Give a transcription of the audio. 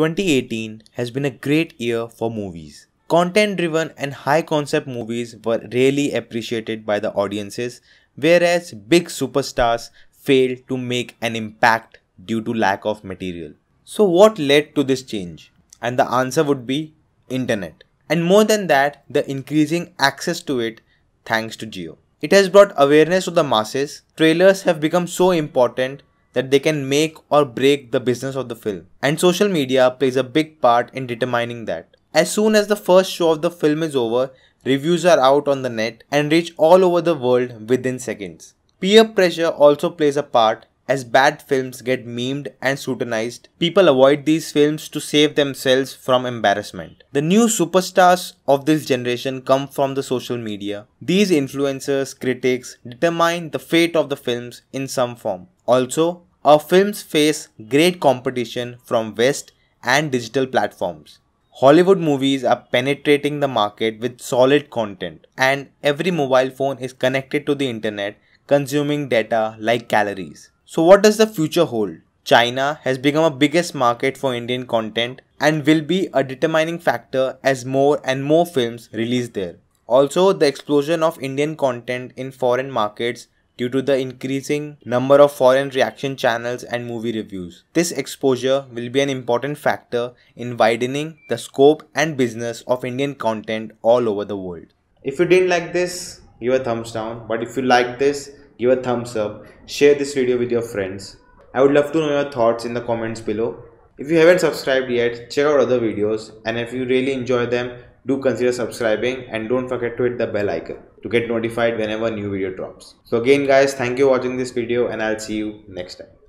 2018 has been a great year for movies. Content driven and high concept movies were really appreciated by the audiences, whereas big superstars failed to make an impact due to lack of material. So, what led to this change? And the answer would be internet. And more than that, the increasing access to it thanks to Jio. It has brought awareness to the masses. Trailers have become so important that they can make or break the business of the film. And social media plays a big part in determining that. As soon as the first show of the film is over, reviews are out on the net and reach all over the world within seconds. Peer pressure also plays a part as bad films get memed and scrutinized, people avoid these films to save themselves from embarrassment. The new superstars of this generation come from the social media. These influencers, critics determine the fate of the films in some form. Also, our films face great competition from West and digital platforms. Hollywood movies are penetrating the market with solid content, and every mobile phone is connected to the internet, consuming data like calories. So what does the future hold? China has become a biggest market for Indian content and will be a determining factor as more and more films release there. Also, the explosion of Indian content in foreign markets due to the increasing number of foreign reaction channels and movie reviews. This exposure will be an important factor in widening the scope and business of Indian content all over the world. If you didn't like this, give a thumbs down. But if you like this, give a thumbs up, share this video with your friends. I would love to know your thoughts in the comments below. If you haven't subscribed yet, check out other videos and if you really enjoy them, do consider subscribing and don't forget to hit the bell icon to get notified whenever new video drops. So again guys, thank you for watching this video and I'll see you next time.